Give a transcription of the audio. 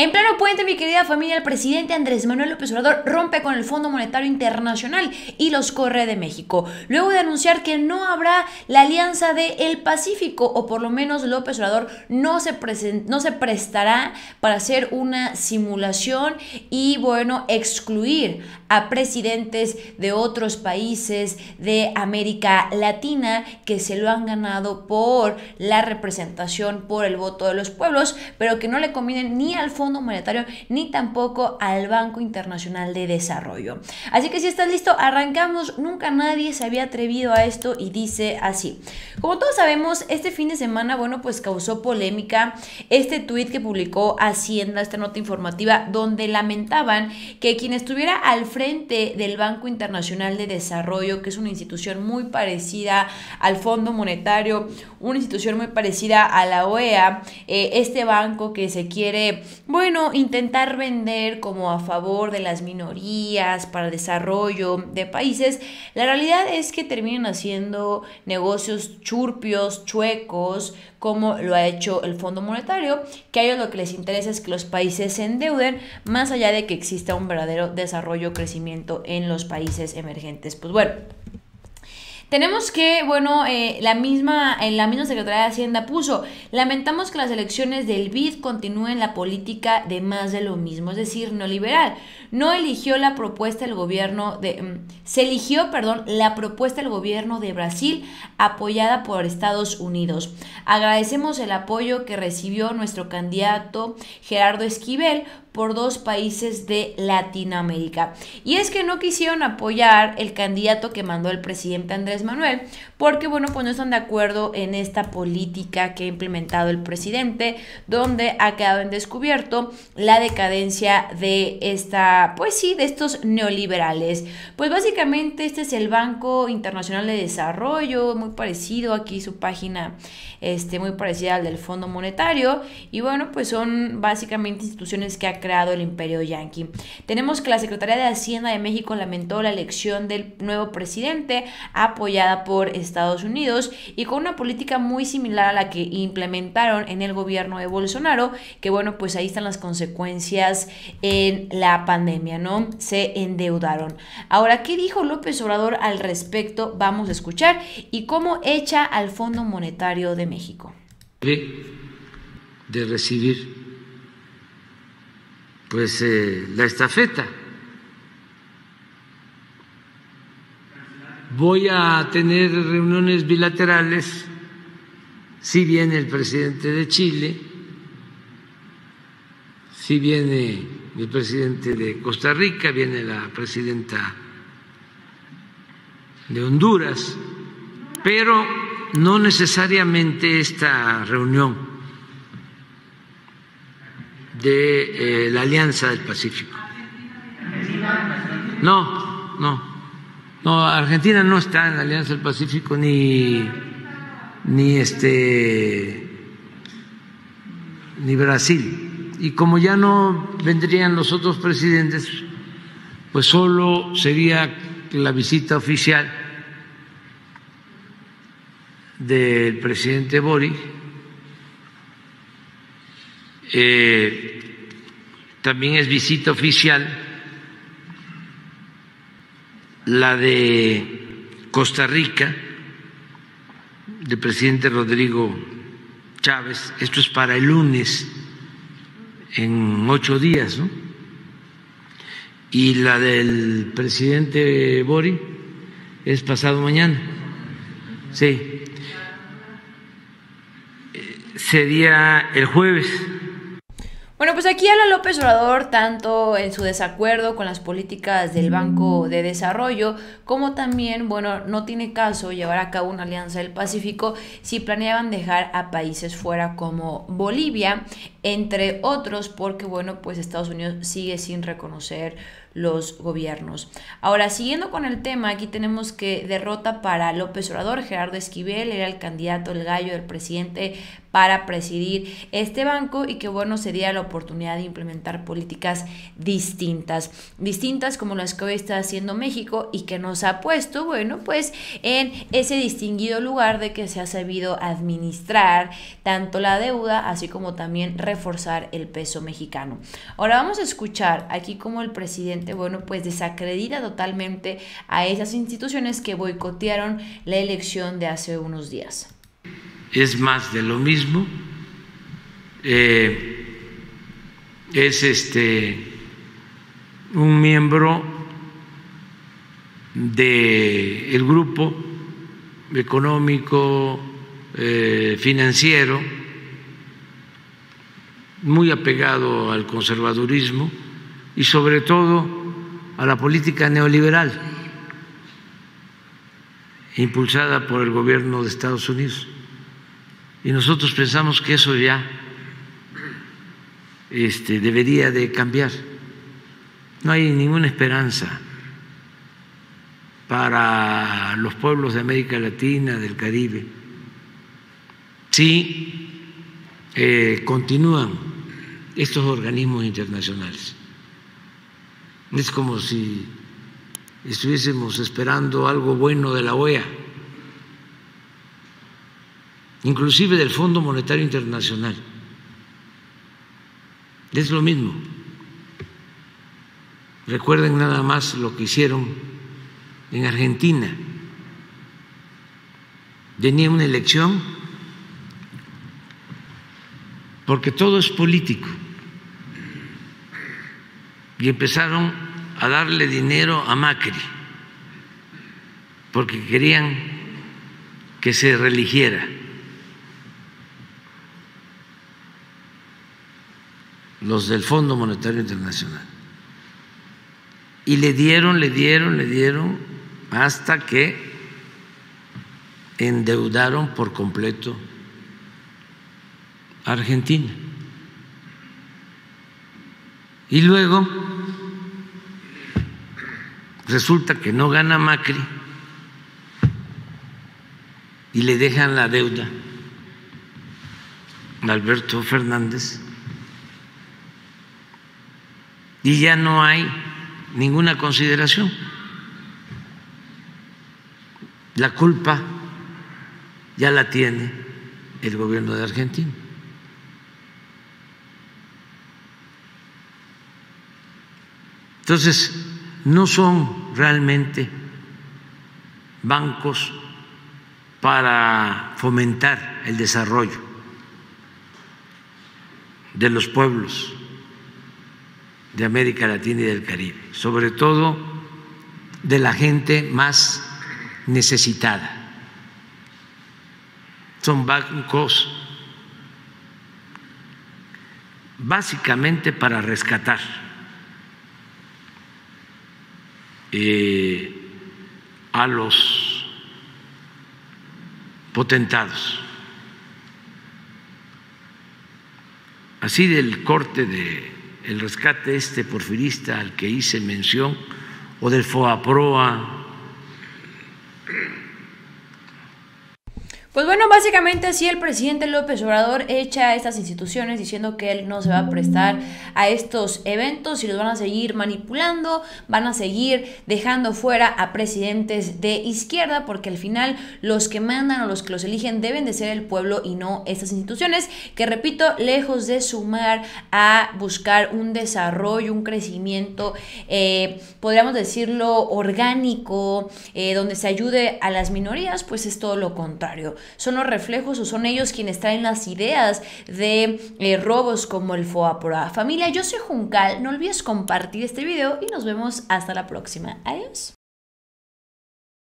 En puente, mi querida familia, el presidente Andrés Manuel López Obrador rompe con el Fondo Monetario Internacional y los corre de México, luego de anunciar que no habrá la alianza de Pacífico, o por lo menos López Obrador no se, no se prestará para hacer una simulación y, bueno, excluir a presidentes de otros países de América Latina que se lo han ganado por la representación, por el voto de los pueblos, pero que no le convienen ni al Fondo Monetario ni tampoco al Banco Internacional de Desarrollo. Así que si estás listo, arrancamos. Nunca nadie se había atrevido a esto y dice así. Como todos sabemos, este fin de semana, bueno, pues causó polémica este tuit que publicó Hacienda, esta nota informativa, donde lamentaban que quien estuviera al frente del Banco Internacional de Desarrollo, que es una institución muy parecida al Fondo Monetario, una institución muy parecida a la OEA, eh, este banco que se quiere bueno, intentar vender como a favor de las minorías, para el desarrollo de países, la realidad es que terminan haciendo negocios churpios, chuecos, como lo ha hecho el Fondo Monetario, que a ellos lo que les interesa es que los países se endeuden, más allá de que exista un verdadero desarrollo, crecimiento en los países emergentes. Pues bueno. Tenemos que, bueno, eh, la misma, en la misma Secretaría de Hacienda puso, lamentamos que las elecciones del BID continúen la política de más de lo mismo, es decir, neoliberal. No eligió la propuesta del gobierno de, mm, se eligió, perdón, la propuesta del gobierno de Brasil apoyada por Estados Unidos. Agradecemos el apoyo que recibió nuestro candidato Gerardo Esquivel por dos países de Latinoamérica. Y es que no quisieron apoyar el candidato que mandó el presidente Andrés Manuel, porque bueno, pues no están de acuerdo en esta política que ha implementado el presidente, donde ha quedado en descubierto la decadencia de esta, pues sí, de estos neoliberales. Pues básicamente este es el Banco Internacional de Desarrollo, muy parecido aquí su página, este, muy parecida al del Fondo Monetario, y bueno, pues son básicamente instituciones que creado el imperio yanqui. Tenemos que la Secretaría de Hacienda de México lamentó la elección del nuevo presidente apoyada por Estados Unidos y con una política muy similar a la que implementaron en el gobierno de Bolsonaro, que bueno, pues ahí están las consecuencias en la pandemia, ¿no? Se endeudaron. Ahora, ¿qué dijo López Obrador al respecto? Vamos a escuchar y cómo echa al Fondo Monetario de México. De recibir pues eh, la estafeta. Voy a tener reuniones bilaterales, si viene el presidente de Chile, si viene el presidente de Costa Rica, viene la presidenta de Honduras, pero no necesariamente esta reunión de eh, la Alianza del Pacífico. No, no, no, Argentina no está en la Alianza del Pacífico ni ni este ni Brasil. Y como ya no vendrían los otros presidentes, pues solo sería la visita oficial del presidente Boric eh, también es visita oficial la de Costa Rica, del presidente Rodrigo Chávez. Esto es para el lunes, en ocho días, ¿no? Y la del presidente Bori es pasado mañana. Sí. Eh, sería el jueves. Bueno, pues aquí habla López Obrador tanto en su desacuerdo con las políticas del Banco de Desarrollo, como también, bueno, no tiene caso llevar a cabo una alianza del Pacífico si planeaban dejar a países fuera como Bolivia, entre otros, porque, bueno, pues Estados Unidos sigue sin reconocer los gobiernos. Ahora, siguiendo con el tema, aquí tenemos que derrota para López Obrador, Gerardo Esquivel era el candidato, el gallo del presidente para presidir este banco y que bueno, sería la oportunidad de implementar políticas distintas, distintas como las que hoy está haciendo México y que nos ha puesto, bueno, pues en ese distinguido lugar de que se ha sabido administrar tanto la deuda, así como también reforzar el peso mexicano. Ahora vamos a escuchar aquí como el presidente, bueno, pues desacredita totalmente a esas instituciones que boicotearon la elección de hace unos días. Es más de lo mismo. Eh, es este un miembro del el grupo económico eh, financiero muy apegado al conservadurismo y sobre todo a la política neoliberal impulsada por el gobierno de Estados Unidos. Y nosotros pensamos que eso ya este, debería de cambiar. No hay ninguna esperanza para los pueblos de América Latina, del Caribe, si eh, continúan estos organismos internacionales. Es como si estuviésemos esperando algo bueno de la OEA, inclusive del Fondo Monetario Internacional. Es lo mismo. Recuerden nada más lo que hicieron en Argentina. Venía una elección porque todo es político. Y empezaron a darle dinero a Macri, porque querían que se religiera. Los del Fondo Monetario Internacional. Y le dieron, le dieron, le dieron, hasta que endeudaron por completo a Argentina. Y luego resulta que no gana Macri y le dejan la deuda a Alberto Fernández y ya no hay ninguna consideración. La culpa ya la tiene el gobierno de Argentina. Entonces, no son realmente bancos para fomentar el desarrollo de los pueblos de América Latina y del Caribe, sobre todo de la gente más necesitada. Son bancos básicamente para rescatar eh, a los potentados. Así del corte de el rescate este porfirista al que hice mención, o del FOAPROA, Pues bueno, básicamente así el presidente López Obrador echa a estas instituciones diciendo que él no se va a prestar a estos eventos y los van a seguir manipulando, van a seguir dejando fuera a presidentes de izquierda porque al final los que mandan o los que los eligen deben de ser el pueblo y no estas instituciones que repito, lejos de sumar a buscar un desarrollo, un crecimiento, eh, podríamos decirlo orgánico, eh, donde se ayude a las minorías, pues es todo lo contrario son los reflejos o son ellos quienes traen las ideas de eh, robos como el FOAPROA. Familia, yo soy Juncal, no olvides compartir este video y nos vemos hasta la próxima. Adiós.